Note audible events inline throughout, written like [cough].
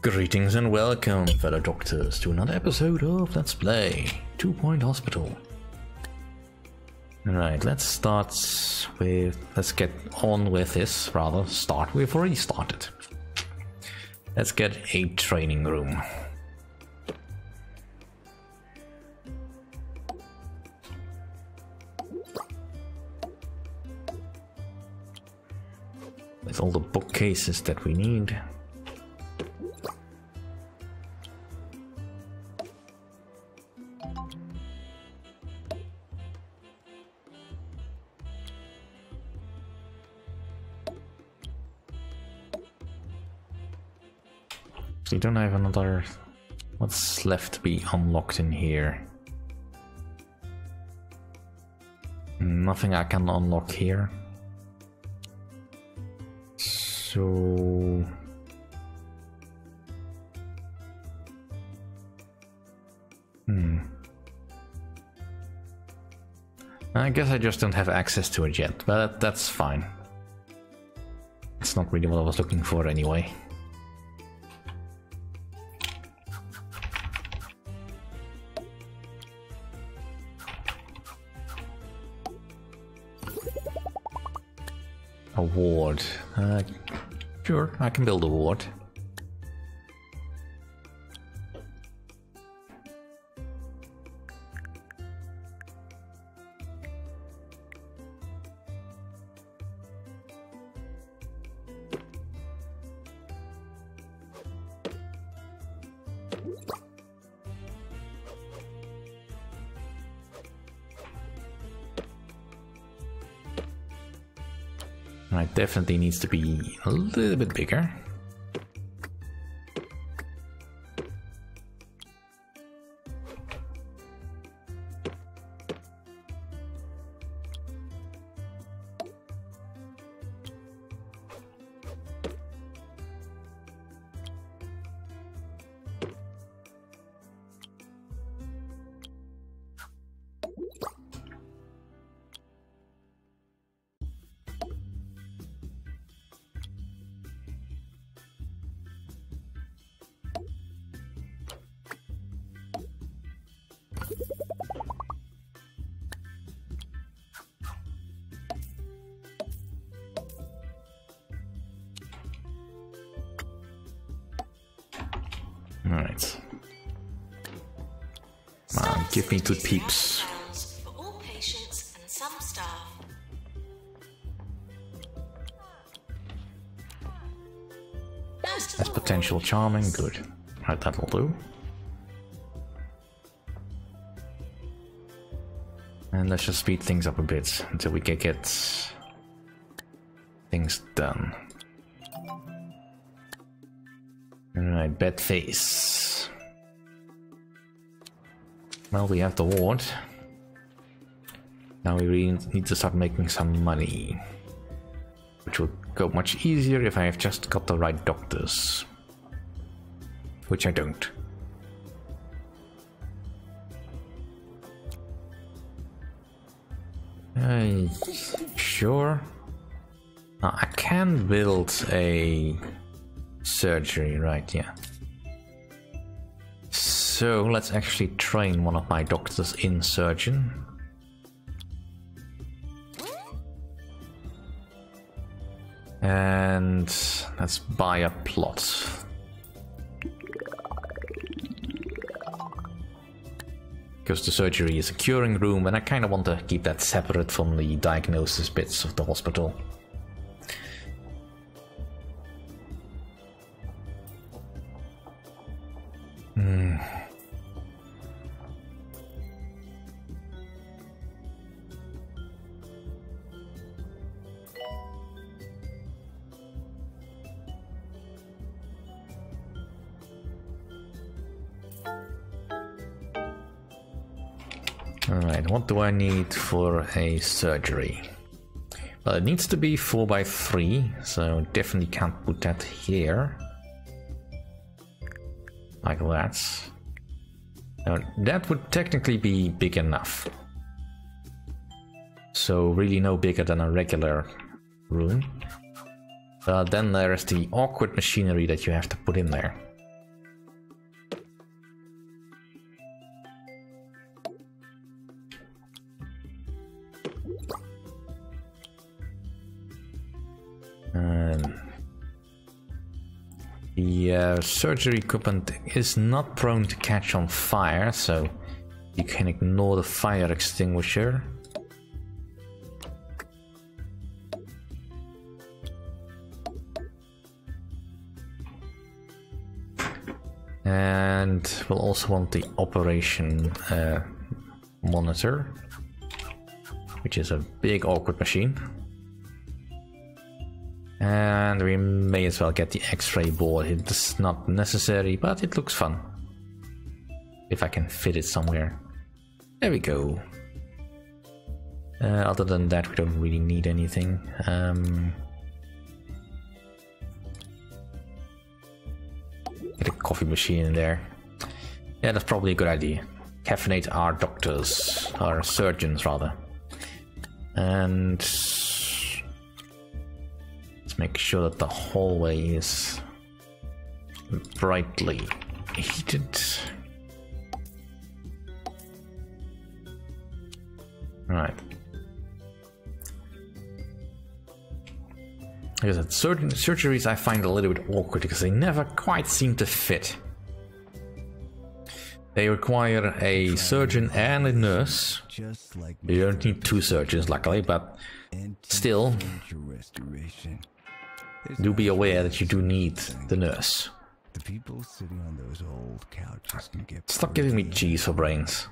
Greetings and welcome, fellow doctors, to another episode of Let's Play Two Point Hospital. Alright, let's start with. Let's get on with this, rather. Start. We've already started. Let's get a training room. With all the bookcases that we need. We don't have another... What's left to be unlocked in here? Nothing I can unlock here. So... Hmm. I guess I just don't have access to it yet, but that's fine. It's not really what I was looking for anyway. A ward. Uh, sure, I can build a ward. Definitely needs to be a little bit bigger. Give me two peeps. That's potential charming, good. Right, that'll do. And let's just speed things up a bit until we can get things done. Alright, bed face. Well, we have the ward. Now we really need to start making some money. Which will go much easier if I have just got the right doctors. Which I don't. Uh, sure. Now, I can build a surgery, right? Yeah. So let's actually train one of my doctors in surgeon. And let's buy a plot. Because the surgery is a curing room, and I kind of want to keep that separate from the diagnosis bits of the hospital. Alright, what do I need for a surgery? Well, it needs to be 4x3, so definitely can't put that here. Like that. Now, that would technically be big enough. So really no bigger than a regular room. Then there's the awkward machinery that you have to put in there. The uh, surgery equipment is not prone to catch on fire, so you can ignore the fire extinguisher. And we'll also want the operation uh, monitor, which is a big awkward machine. And we may as well get the x-ray board. It's not necessary, but it looks fun. If I can fit it somewhere. There we go. Uh, other than that, we don't really need anything. Um, get a coffee machine in there. Yeah, that's probably a good idea. Caffeinate our doctors, our surgeons rather. And make sure that the hallway is brightly heated. Right. I said, certain surgeries I find a little bit awkward because they never quite seem to fit. They require a surgeon and a nurse. You don't need two surgeons, luckily, but still, do be aware that you do need the nurse. The people sitting on those old couches can get Stop giving me cheese for brains.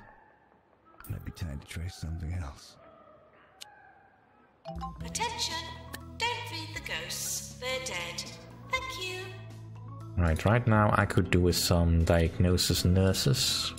Might be time to try something else. Attention! Don't feed the ghosts. They're dead. Thank you. Right, right now I could do with some diagnosis nurses.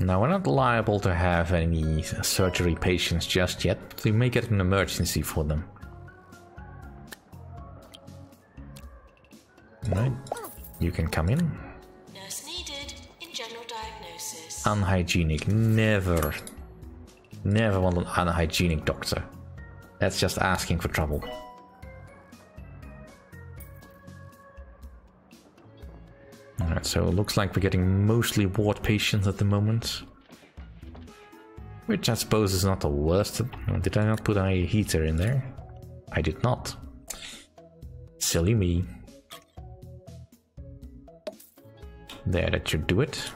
Now, we're not liable to have any surgery patients just yet, but we may get an emergency for them. Right, you can come in. Nurse needed in general diagnosis. Unhygienic, never, never want an unhygienic doctor. That's just asking for trouble. So it looks like we're getting mostly ward patients at the moment. Which I suppose is not the worst. Oh, did I not put a heater in there? I did not. Silly me. There, that should do it.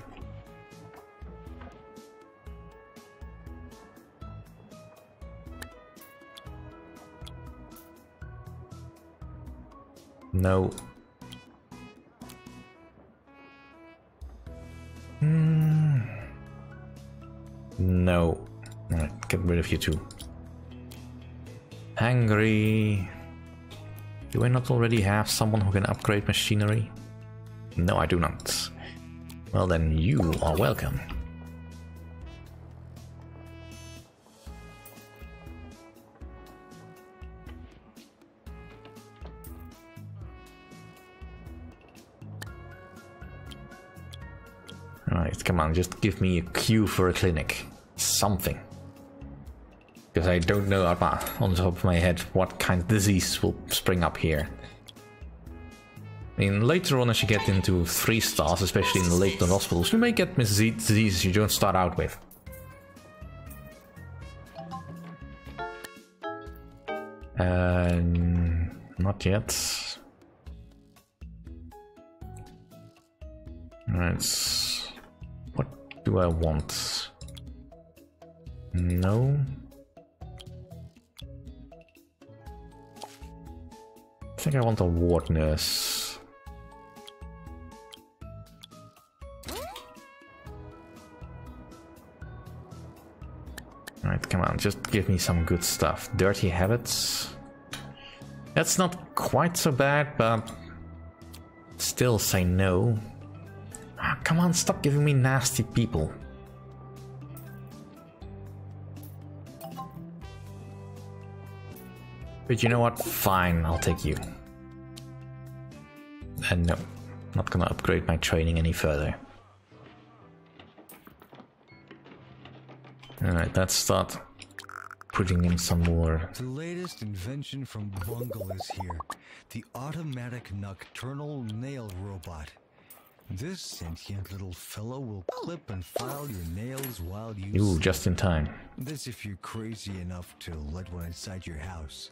No, Hmm. No. Get rid of you too. Angry. Do I not already have someone who can upgrade machinery? No, I do not. Well then, you are welcome. Come on, just give me a cue for a clinic. Something. Because I don't know on the top of my head what kind of disease will spring up here. I mean, later on as you get into 3 stars, especially in the Lakeland hospitals, you may get diseases you don't start out with. Uh, not yet. Alright do I want? No. I think I want a ward nurse. Alright, come on, just give me some good stuff. Dirty habits. That's not quite so bad, but still say no. Come on, stop giving me nasty people. But you know what? Fine, I'll take you. And no, not gonna upgrade my training any further. Alright, let's start putting in some more. The latest invention from Bungle is here the automatic nocturnal nail robot. This sentient little fellow will clip and file your nails while you Ooh, sleep. just in time. This if you're crazy enough to let one inside your house.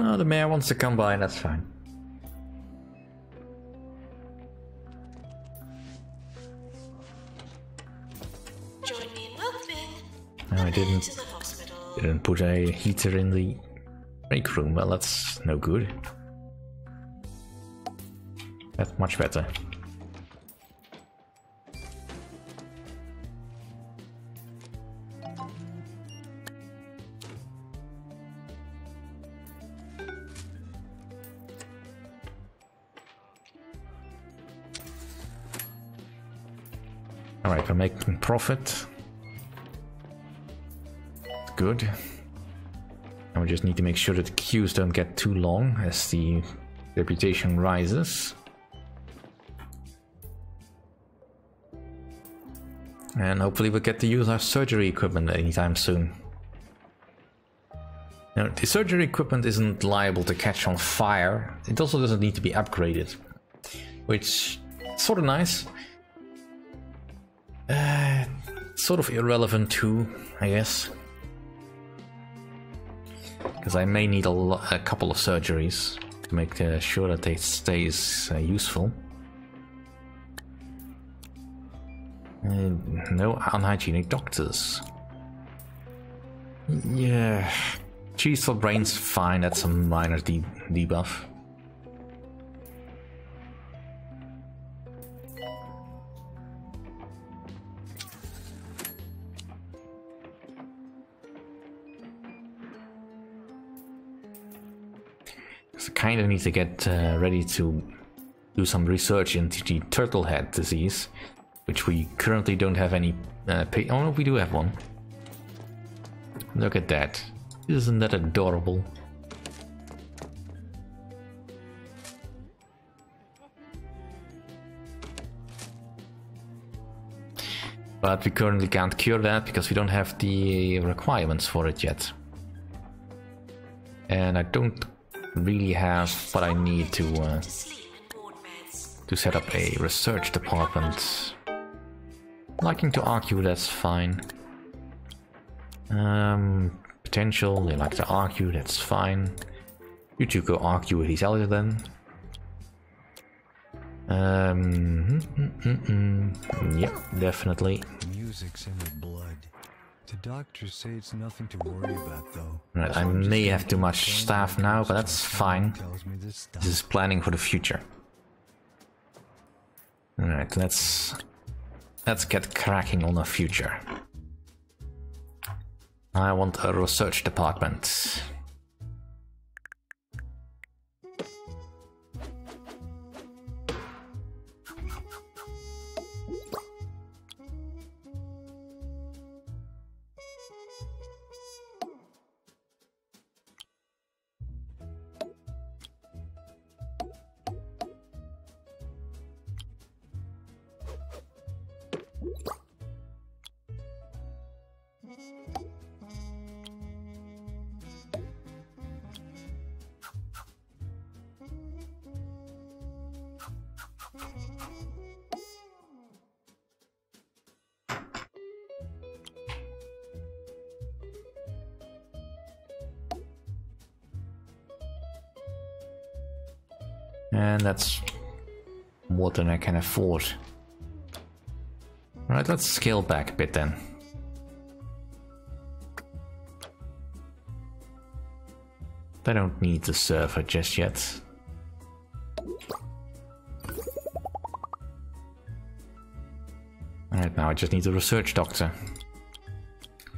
No, the mayor wants to come by, that's fine. Join me in welcoming No, I didn't. to the hospital. Didn't put a heater in the break room. Well, that's no good. That's much better. We're making profit. Good. And we just need to make sure that the queues don't get too long as the reputation rises. And hopefully we'll get to use our surgery equipment anytime soon. Now, the surgery equipment isn't liable to catch on fire. It also doesn't need to be upgraded. Which sort of nice. Uh, sort of irrelevant too, I guess. Because I may need a, a couple of surgeries to make uh, sure that it stays uh, useful. Uh, no unhygienic doctors. Yeah. For brains, fine, that's a minor de- debuff. Kind of need to get uh, ready to do some research into the turtle head disease, which we currently don't have any. Uh, oh no, we do have one. Look at that! Isn't that adorable? But we currently can't cure that because we don't have the requirements for it yet. And I don't really have what I need to uh, To set up a research department. Liking to argue, that's fine. Um, potential, they like to argue, that's fine. You two go argue with each other then. Um, mm, mm, mm, mm. yep, definitely. Music's in her blood. The doctors say it's nothing to worry about, though. Right, I may have too much staff now, but that's fine. tells me to. This is planning for the future. Alright, let's let's get cracking on the future. I want a research department. And that's more than I can afford. Alright, let's scale back a bit then. I don't need the server just yet. Alright, now I just need a research doctor.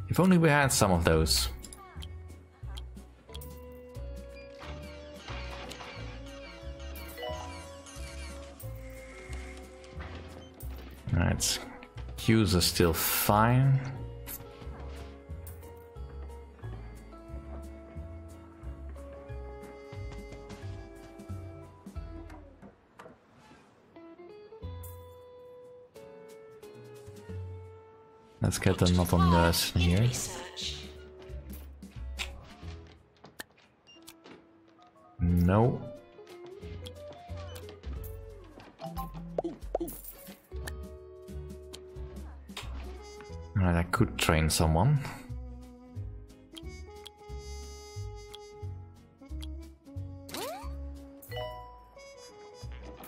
If only we had some of those. Alright, queues are still fine. Get another nurse in here. No. I could train someone.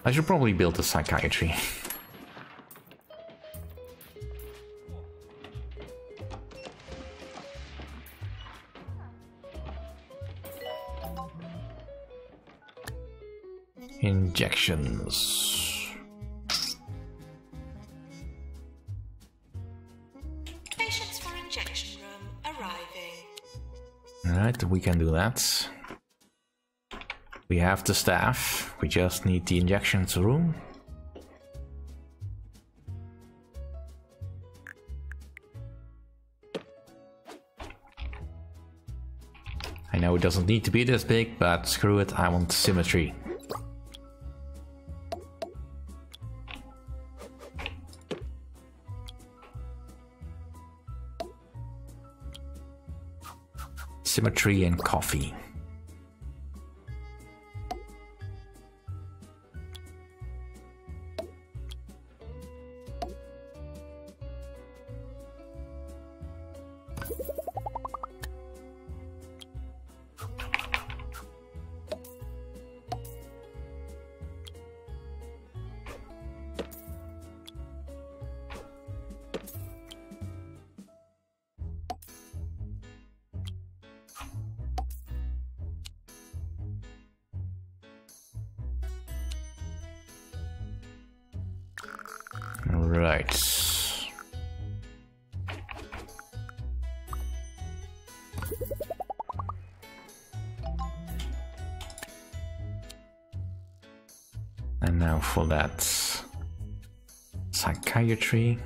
I should probably build a psychiatry. [laughs] Injections. Patients for injection room arriving. Alright, we can do that. We have the staff, we just need the injections room. I know it doesn't need to be this big, but screw it, I want symmetry. Symmetry and coffee. And now for that psychiatry.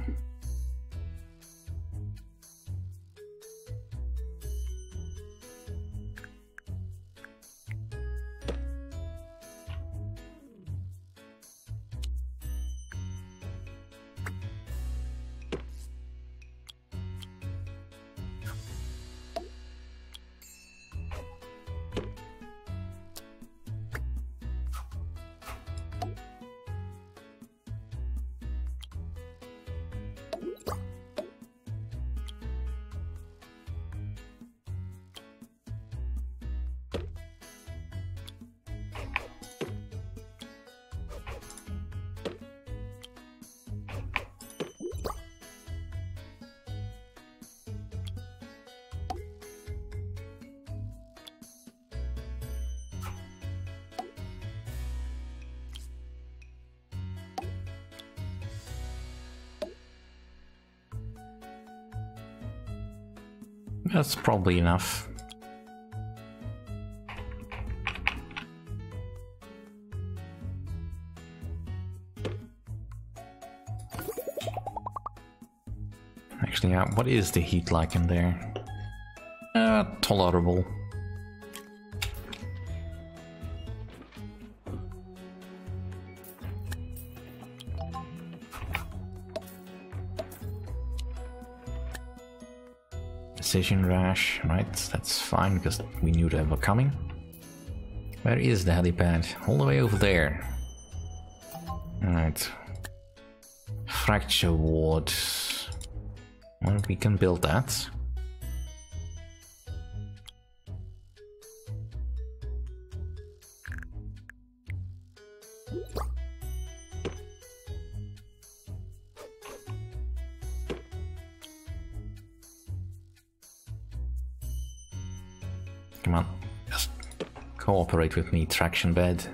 That's probably enough. Actually, yeah, what is the heat like in there? Uh, tolerable. Decision rash, right? That's fine because we knew they were coming. Where is the helipad? All the way over there. Alright. Fracture ward. Well, we can build that. Cooperate with me, traction bed.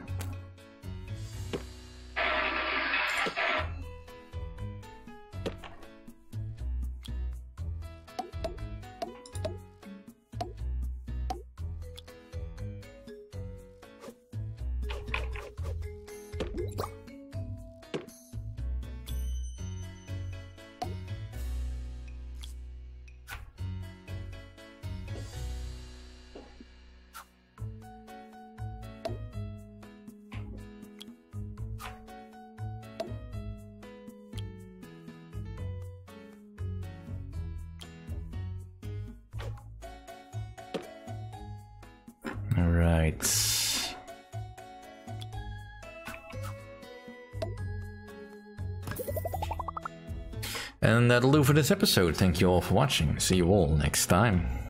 And that'll do for this episode. Thank you all for watching. See you all next time.